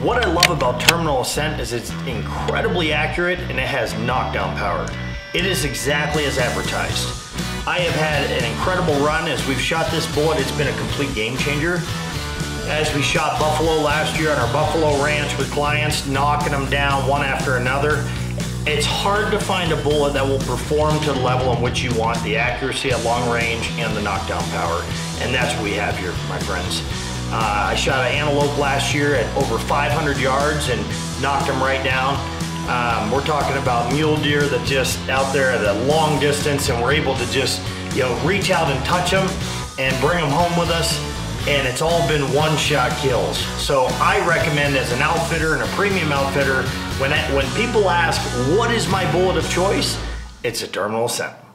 What I love about Terminal Ascent is it's incredibly accurate and it has knockdown power. It is exactly as advertised. I have had an incredible run as we've shot this bullet. It's been a complete game changer. As we shot buffalo last year on our buffalo ranch with clients, knocking them down one after another, it's hard to find a bullet that will perform to the level in which you want the accuracy at long range and the knockdown power. And that's what we have here, my friends. Uh, I shot an antelope last year at over 500 yards and knocked him right down. Um, we're talking about mule deer that just out there at a long distance and we're able to just, you know, reach out and touch them and bring them home with us. And it's all been one shot kills. So I recommend as an outfitter and a premium outfitter, when, I, when people ask, what is my bullet of choice? It's a Terminal Ascent.